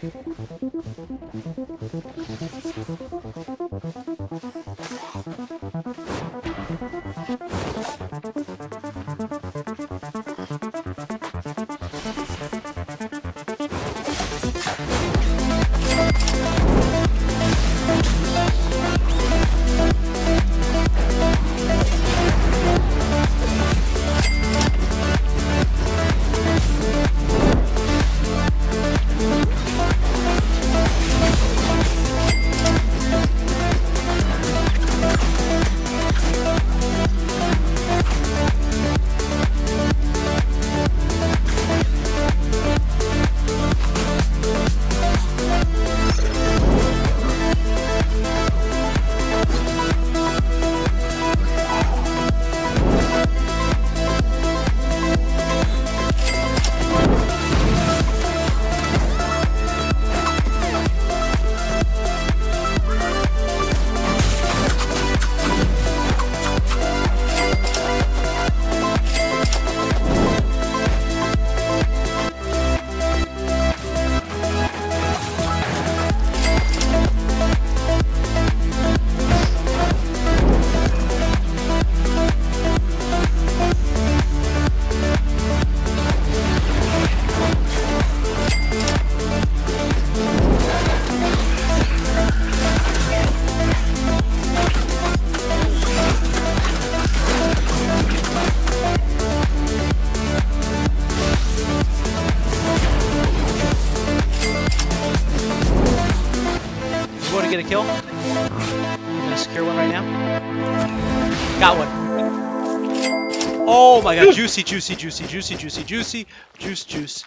Thank you. Get a kill? I'm gonna secure one right now. Got one. Oh my god, juicy, juicy, juicy, juicy, juicy, juicy, juice, juice.